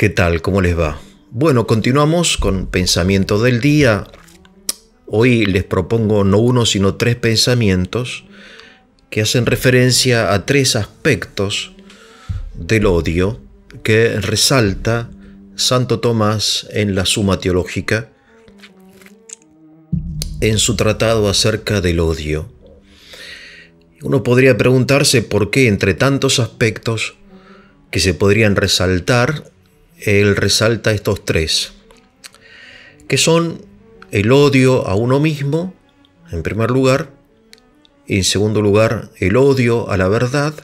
¿Qué tal? ¿Cómo les va? Bueno, continuamos con pensamiento del día. Hoy les propongo no uno, sino tres pensamientos que hacen referencia a tres aspectos del odio que resalta Santo Tomás en la Suma Teológica en su tratado acerca del odio. Uno podría preguntarse por qué entre tantos aspectos que se podrían resaltar, él resalta estos tres, que son el odio a uno mismo, en primer lugar, y en segundo lugar, el odio a la verdad,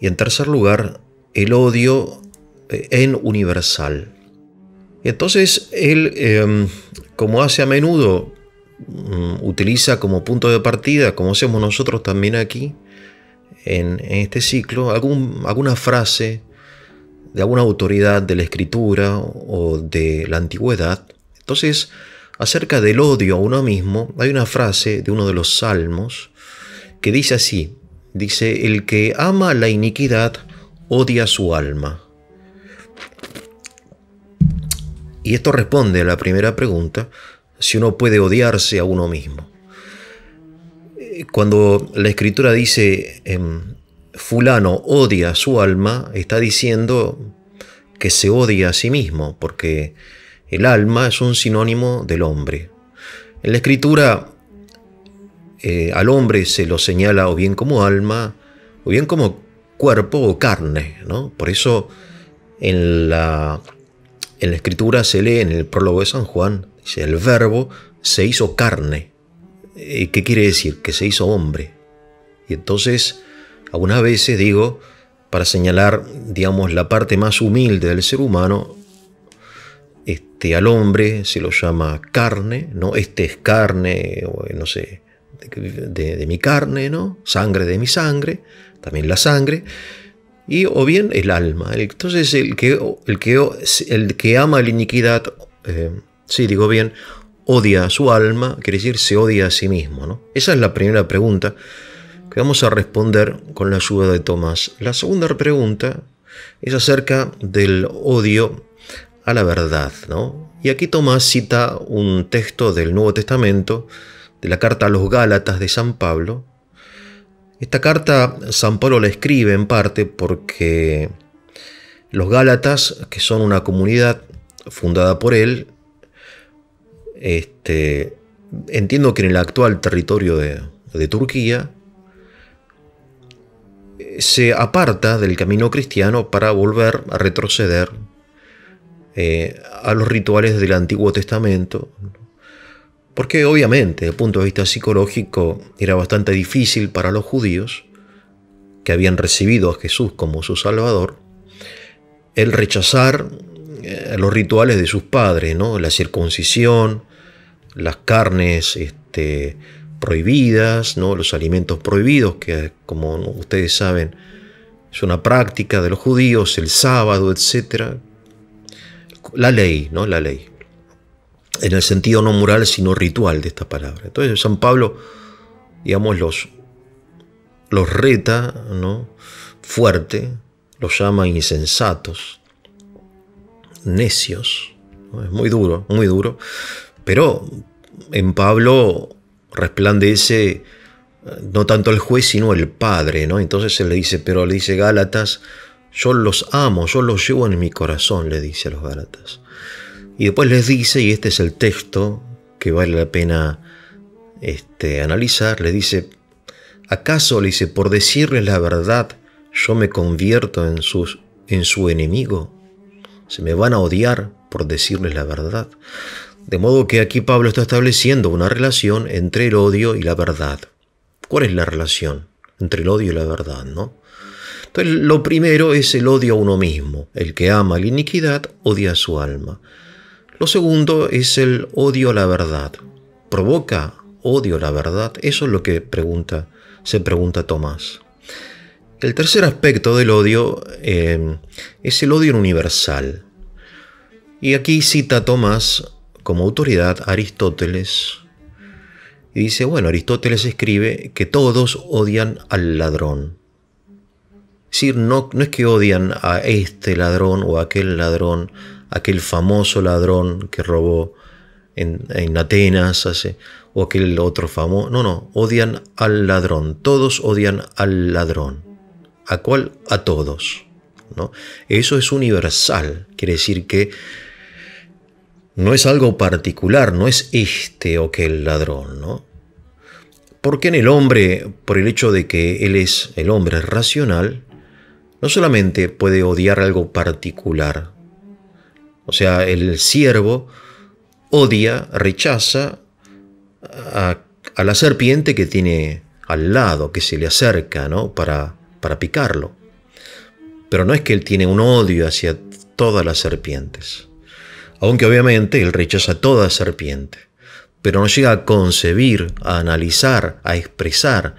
y en tercer lugar, el odio eh, en universal. Entonces, él, em, como hace a menudo, mm, utiliza como punto de partida, como hacemos nosotros también aquí, en, este ciclo, algún, alguna frase de alguna autoridad de la escritura o de la antigüedad. Entonces, acerca del odio a uno mismo, hay una frase de uno de los salmos que dice así, dice, el que ama la iniquidad odia su alma. Y esto responde a la primera pregunta, si uno puede odiarse a uno mismo. Cuando la escritura dice, em, fulano odia su alma, está diciendo que se odia a sí mismo, porque el alma es un sinónimo del hombre. En la escritura eh, al hombre se lo señala o bien como alma, o bien como cuerpo o carne. ¿no? Por eso en la, en la escritura se lee en el prólogo de San Juan, dice, el verbo se hizo carne. ¿Qué quiere decir? Que se hizo hombre. Y entonces algunas veces digo, para señalar, digamos, la parte más humilde del ser humano, este, al hombre se lo llama carne, ¿no? Este es carne, no sé, de, mi carne, ¿no? Sangre de mi sangre, también la sangre, y o bien el alma. Entonces el que, el que, el que ama la iniquidad, eh, sí, digo bien, odia su alma, quiere decir se odia a sí mismo, ¿no? Esa es la primera pregunta que vamos a responder con la ayuda de Tomás. La segunda pregunta es acerca del odio a la verdad, ¿no? Y aquí Tomás cita un texto del Nuevo Testamento, de la carta a los Gálatas de San Pablo. Esta carta San Pablo la escribe en parte porque los Gálatas, que son una comunidad fundada por él, este, entiendo que en el actual territorio de, de Turquía, se aparta del camino cristiano para volver a retroceder eh, a los rituales del Antiguo Testamento, porque obviamente, desde el punto de vista psicológico, era bastante difícil para los judíos, que habían recibido a Jesús como su Salvador, el rechazar eh, los rituales de sus padres, ¿no? la circuncisión, las carnes este, prohibidas, ¿no? los alimentos prohibidos, que como ustedes saben es una práctica de los judíos, el sábado, etc. La ley, ¿no? La ley. En el sentido no moral, sino ritual de esta palabra. Entonces San Pablo, digamos, los, los reta, ¿no? Fuerte, los llama insensatos, necios. Es muy duro, muy duro. Pero en Pablo resplandece eh, no tanto el juez, sino el Padre, ¿no? Entonces él le dice, pero le dice Gálatas, yo los amo, yo los llevo en mi corazón, le dice a los Gálatas. Y después les dice, y este es el texto que vale la pena este, analizar, le dice, ¿acaso le dice, por decirles la verdad, yo me convierto en, sus, en su enemigo? Se me van a odiar por decirles la verdad. De modo que aquí Pablo está estableciendo una relación entre el odio y la verdad. ¿Cuál es la relación entre el odio y la verdad, no? Entonces, lo primero es el odio a uno mismo. El que ama la iniquidad odia a su alma. Lo segundo es el odio a la verdad. ¿Provoca odio a la verdad? Eso es lo que pregunta, se pregunta Tomás. El tercer aspecto del odio eh, es el odio universal. Y aquí cita Tomás como autoridad Aristóteles. Y dice, bueno, Aristóteles escribe que todos odian al ladrón. Es decir, no, no es que odian a este ladrón o a aquel ladrón, aquel famoso ladrón que robó en, en Atenas hace, o aquel otro famoso. No, no, odian al ladrón. Todos odian al ladrón. ¿A cuál? A todos. ¿no? Eso es universal. Quiere decir que no es algo particular, no es este o aquel ladrón, ¿no? Porque en el hombre, por el hecho de que él es el hombre racional, no solamente puede odiar algo particular, o sea, el siervo odia, rechaza a, la serpiente que tiene al lado, que se le acerca, ¿no? Para, para picarlo. Pero no es que él tiene un odio hacia todas las serpientes. Aunque obviamente él rechaza toda serpiente. Pero no llega a concebir, a analizar, a expresar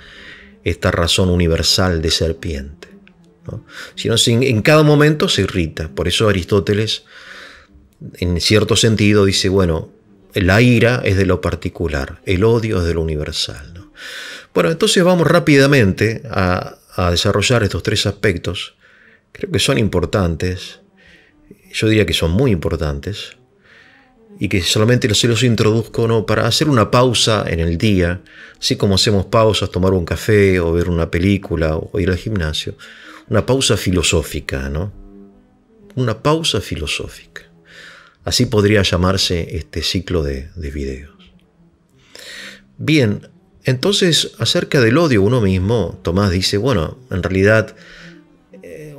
esta razón universal de serpiente. Sino en cada momento se irrita. Por eso Aristóteles, en cierto sentido, dice, bueno, la ira es de lo particular, el odio es de lo universal. Bueno, entonces vamos rápidamente a, desarrollar estos tres aspectos. Creo que son importantes. Yo diría que son muy importantes. Y que solamente se los introduzco ¿no? para hacer una pausa en el día, así como hacemos pausas, tomar un café o ver una película o ir al gimnasio. Una pausa filosófica, ¿no? Una pausa filosófica. Así podría llamarse este ciclo de, videos. Bien, entonces acerca del odio uno mismo, Tomás dice, bueno, en realidad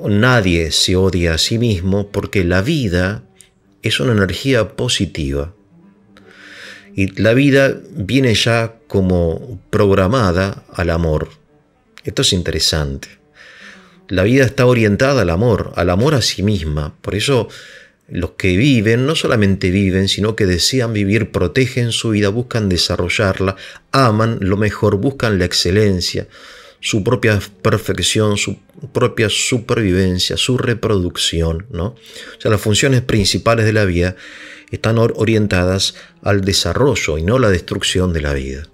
nadie se odia a sí mismo porque la vida es una energía positiva. Y la vida viene ya como programada al amor. Esto es interesante. La vida está orientada al amor, al amor a sí misma. Por eso los que viven no solamente viven, sino que desean vivir, protegen su vida, buscan desarrollarla, aman lo mejor, buscan la excelencia, su propia perfección, su propia supervivencia, su reproducción. ¿no? O sea, las funciones principales de la vida están orientadas al desarrollo y no a la destrucción de la vida.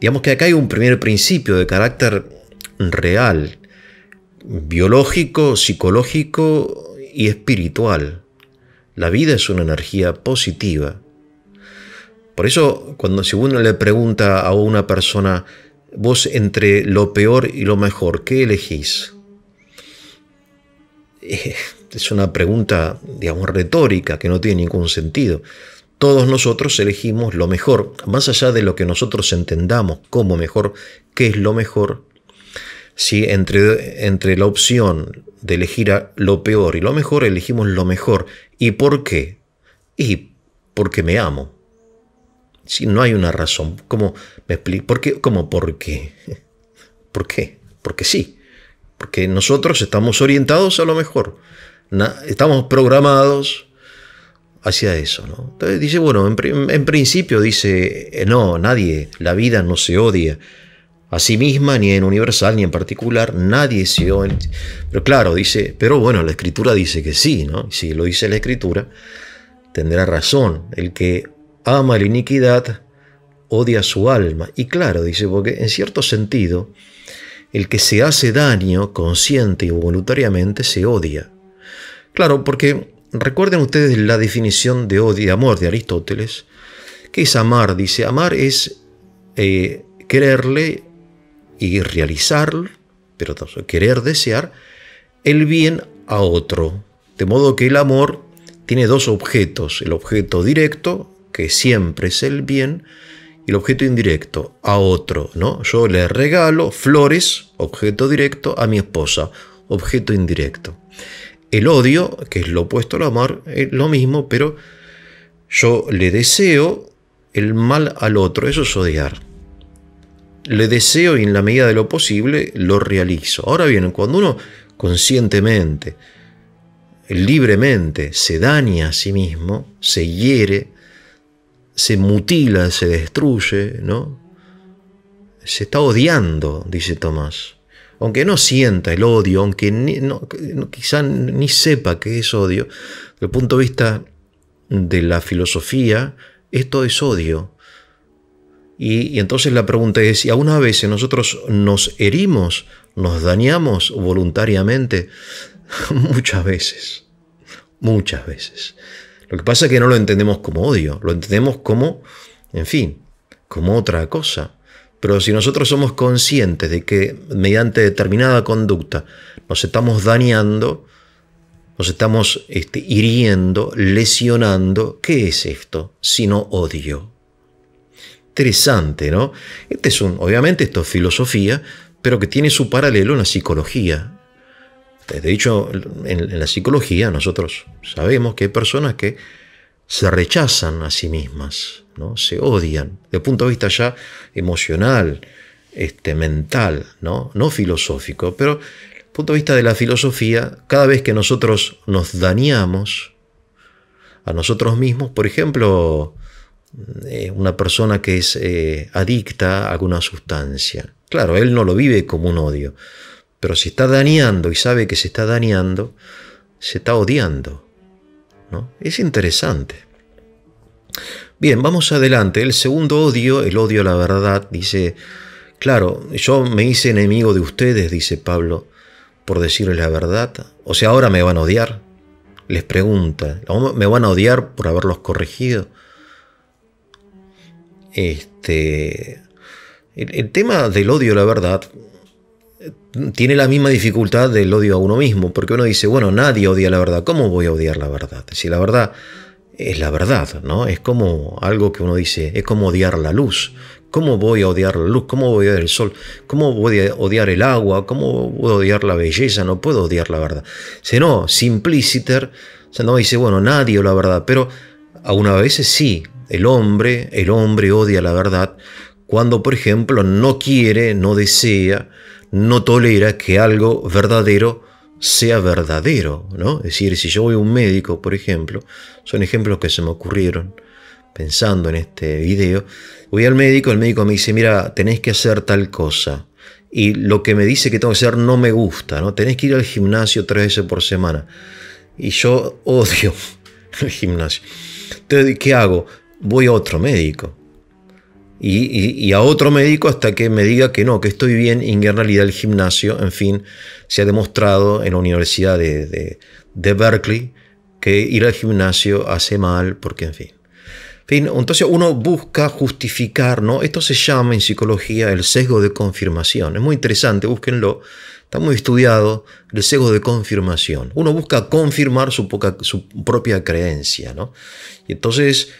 Digamos que acá hay un primer principio de carácter real, biológico, psicológico y espiritual. La vida es una energía positiva. Por eso, cuando si uno le pregunta a una persona, vos entre lo peor y lo mejor, ¿qué elegís? Eh, es una pregunta, digamos, retórica, que no tiene ningún sentido. Todos nosotros elegimos lo mejor, más allá de lo que nosotros entendamos como mejor, qué es lo mejor, si entre, entre la opción de elegir lo peor y lo mejor, elegimos lo mejor. ¿Y por qué? Y porque me amo. Si no hay una razón, ¿cómo me explico? ¿Por qué? ¿Cómo por qué? ¿Por qué? Porque sí. Porque nosotros estamos orientados a lo mejor. estamos programados hacia eso. ¿no? Entonces dice, bueno, en, principio dice, eh, no, nadie, la vida no se odia a sí misma, ni en universal, ni en particular, nadie se odia. Pero claro, dice, pero bueno, la escritura dice que sí, ¿no? Si lo dice la escritura, tendrá razón. El que ama la iniquidad odia su alma. Y claro, dice, porque en cierto sentido, el que se hace daño consciente y voluntariamente se odia. Claro, porque recuerden ustedes la definición de odio y amor de Aristóteles. ¿Qué es amar? Dice, amar es eh, quererle y realizar, pero querer desear el bien a otro. De modo que el amor tiene dos objetos, el objeto directo, que siempre es el bien, y el objeto indirecto, a otro, ¿no? Yo le regalo flores, objeto directo, a mi esposa, objeto indirecto. El odio, que es lo opuesto al amor, es lo mismo, pero yo le deseo el mal al otro, eso es odiar le deseo y en la medida de lo posible lo realizo. Ahora bien, cuando uno conscientemente, libremente se daña a sí mismo, se hiere, se mutila, se destruye, ¿no? Se está odiando, dice Tomás. Aunque no sienta el odio, aunque quizá ni sepa qué es odio, desde el punto de vista de la filosofía, esto es odio Y, entonces la pregunta es, ¿y alguna vez nosotros nos herimos, nos dañamos voluntariamente? muchas veces, muchas veces. Lo que pasa es que no lo entendemos como odio, lo entendemos como, en fin, como otra cosa. Pero si nosotros somos conscientes de que mediante determinada conducta nos estamos dañando, nos estamos este, hiriendo, lesionando, ¿qué es esto? Sino odio. Interesante, ¿no? Este es un, obviamente esto es filosofía, pero que tiene su paralelo en la psicología. De hecho, en, la psicología nosotros sabemos que hay personas que se rechazan a sí mismas, ¿no? se odian, el punto de vista ya emocional, este, mental, ¿no? no filosófico, pero desde el punto de vista de la filosofía, cada vez que nosotros nos dañamos a nosotros mismos, por ejemplo, eh, una persona que es eh, adicta a alguna sustancia, claro, él no lo vive como un odio, pero si está dañando y sabe que se está dañando, se está odiando. ¿no? Es interesante. Bien, vamos adelante. El segundo odio, el odio a la verdad, dice, claro, yo me hice enemigo de ustedes, dice Pablo, por decirles la verdad. O sea, ahora me van a odiar. Les pregunta, ¿me van a odiar por haberlos corregido? Este, el, el tema del odio a la verdad tiene la misma dificultad del odio a uno mismo, porque uno dice, bueno, nadie odia la verdad, ¿cómo voy a odiar la verdad? Si la verdad es la verdad, ¿no? Es como algo que uno dice, es como odiar la luz. ¿Cómo voy a odiar la luz? ¿Cómo voy a odiar el sol? ¿Cómo voy a odiar el agua? ¿Cómo voy a odiar la belleza? No puedo odiar la verdad. Si no, simpliciter, o no dice, bueno, nadie odia la verdad, pero a una veces sí, el hombre, el hombre odia la verdad cuando, por ejemplo, no quiere, no desea, no tolera que algo verdadero sea verdadero, ¿no? Es decir, si yo voy a un médico, por ejemplo, son ejemplos que se me ocurrieron pensando en este video, voy al médico, el médico me dice, mira, tenéis que hacer tal cosa, y lo que me dice que tengo que hacer no me gusta, ¿no? Tenés que ir al gimnasio tres veces por semana, y yo odio el gimnasio. Entonces, ¿qué hago? Voy a otro médico y, a otro médico hasta que me diga que no, que estoy bien realidad el gimnasio, en fin, se ha demostrado en la Universidad de, Berkeley que ir al gimnasio hace mal, porque en fin. fin. Entonces uno busca justificar, ¿no? Esto se llama en psicología el sesgo de confirmación. Es muy interesante, búsquenlo. Está muy estudiado el sesgo de confirmación. Uno busca confirmar su, su propia creencia, ¿no? Y entonces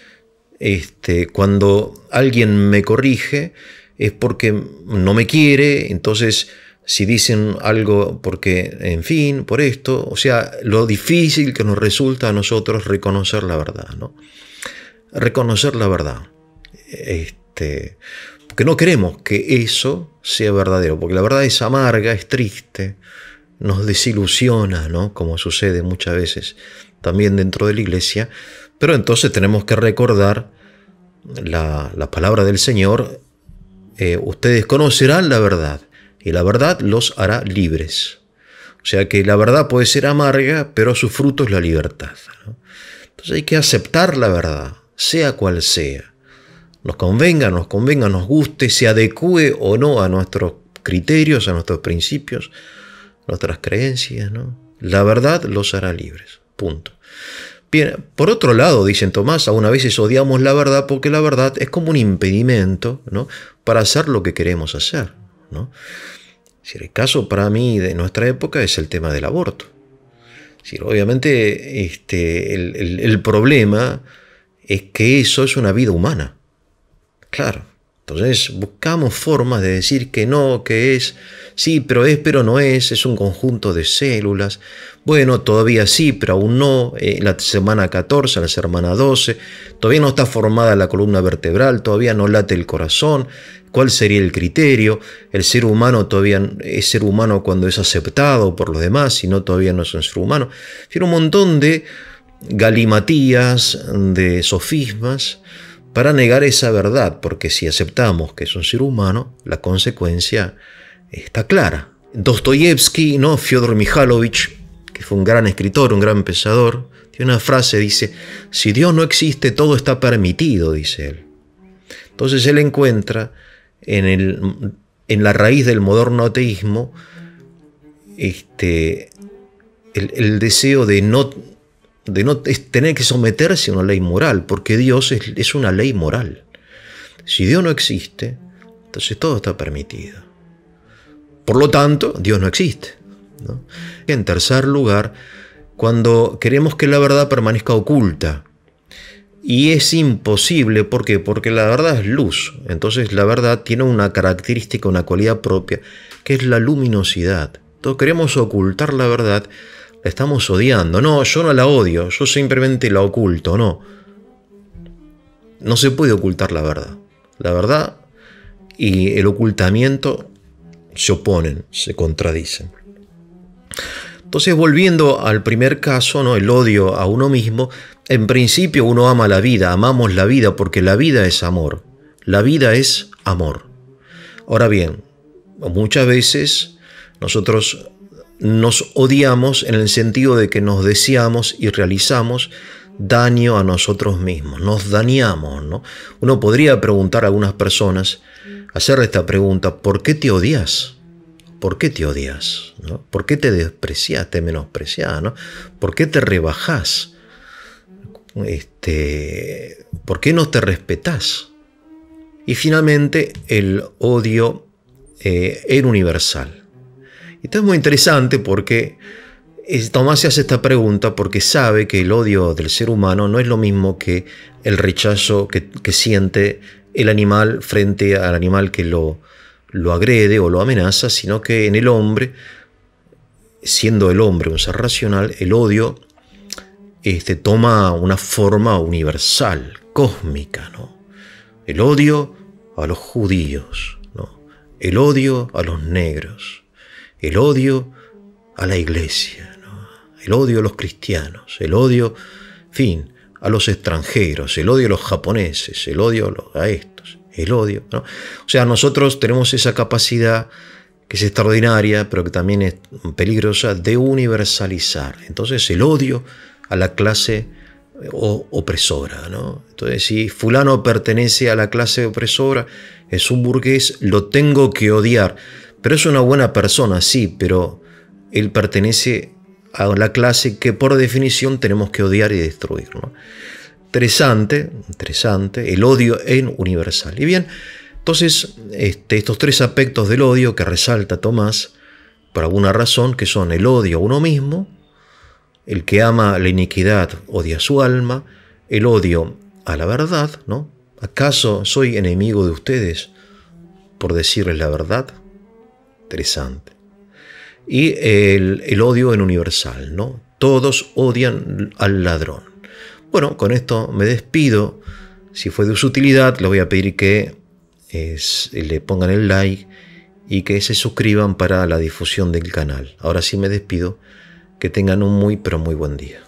este, cuando alguien me corrige es porque no me quiere, entonces si dicen algo porque, en fin, por esto, o sea, lo difícil que nos resulta a nosotros reconocer la verdad, ¿no? Reconocer la verdad. Este, porque no queremos que eso sea verdadero, porque la verdad es amarga, es triste, nos desilusiona, ¿no? Como sucede muchas veces también dentro de la iglesia, pero entonces tenemos que recordar la, palabra del Señor, eh, ustedes conocerán la verdad y la verdad los hará libres. O sea que la verdad puede ser amarga, pero su fruto es la libertad. Entonces hay que aceptar la verdad, sea cual sea. Nos convenga, nos convenga, nos guste, se adecue o no a nuestros criterios, a nuestros principios, nuestras creencias. ¿no? La verdad los hará libres. Punto. Bien, por otro lado, dicen Tomás, aún a veces odiamos la verdad porque la verdad es como un impedimento ¿no? para hacer lo que queremos hacer. Si el caso para mí de nuestra época es el tema del aborto. Obviamente este, el problema es que eso es una vida humana. Claro. Entonces buscamos formas de decir que no, que es, sí, pero es, pero no es, es un conjunto de células. Bueno, todavía sí, pero aún no. Eh, la semana 14, la semana 12, todavía no está formada la columna vertebral, todavía no late el corazón. ¿Cuál sería el criterio? El ser humano todavía es ser humano cuando es aceptado por los demás, si no todavía no es un ser humano. Tiene un montón de galimatías, de sofismas para negar esa verdad, porque si aceptamos que es un ser humano, la consecuencia está clara. Dostoyevsky, ¿no? Fyodor Mikhailovich, que fue un gran escritor, un gran pensador, tiene una frase, dice, si Dios no existe, todo está permitido, dice él. Entonces él encuentra en, el, en la raíz del moderno ateísmo este, el, deseo de no, de no tener que someterse a una ley moral, porque Dios es, una ley moral. Si Dios no existe, entonces todo está permitido. Por lo tanto, Dios no existe. En tercer lugar, cuando queremos que la verdad permanezca oculta, y es imposible, ¿por qué? Porque la verdad es luz. Entonces la verdad tiene una característica, una cualidad propia, que es la luminosidad. Entonces queremos ocultar la verdad, la estamos odiando. No, yo no la odio, yo simplemente la oculto, no. No se puede ocultar la verdad. La verdad y el ocultamiento se oponen, se contradicen. Entonces, volviendo al primer caso, ¿no? el odio a uno mismo, en principio uno ama la vida, amamos la vida porque la vida es amor. La vida es amor. Ahora bien, muchas veces nosotros nos odiamos en el sentido de que nos deseamos y realizamos daño a nosotros mismos, nos dañamos, ¿no? Uno podría preguntar a algunas personas, hacer esta pregunta, ¿por qué te odias? ¿Por qué te odias? ¿Por qué te desprecias, te menosprecias? ¿no? ¿Por qué te rebajas? Este, ¿Por qué no te respetas? Y finalmente el odio eh, era universal. Esto es muy interesante porque Tomás se hace esta pregunta porque sabe que el odio del ser humano no es lo mismo que el rechazo que siente el animal frente al animal que lo, lo agrede o lo amenaza, sino que en el hombre, siendo el hombre un ser racional, el odio este, toma una forma universal, cósmica, ¿no? El odio a los judíos, ¿no? El odio a los negros, el odio a la iglesia. El odio a los cristianos, el odio, fin, a los extranjeros, el odio a los japoneses, el odio a estos el odio. O sea, nosotros tenemos esa capacidad que es extraordinaria, pero que también es peligrosa, de universalizar. Entonces el odio a la clase opresora. ¿no? Entonces, si fulano pertenece a la clase opresora, es un burgués, lo tengo que odiar. Pero es una buena persona, sí, pero él pertenece a la clase que por definición tenemos que odiar y destruir. ¿no? Interesante, interesante, el odio en universal. Y bien, entonces este, estos tres aspectos del odio que resalta Tomás, por alguna razón, que son el odio a uno mismo, el que ama la iniquidad odia su alma, el odio a la verdad, ¿no? ¿Acaso soy enemigo de ustedes por decirles la verdad? Interesante. Y el, el odio en universal, ¿no? Todos odian al ladrón. Bueno, con esto me despido. Si fue de su utilidad, les voy a pedir que le pongan el like y que se suscriban para la difusión del canal. Ahora sí me despido. Que tengan un muy pero muy buen día.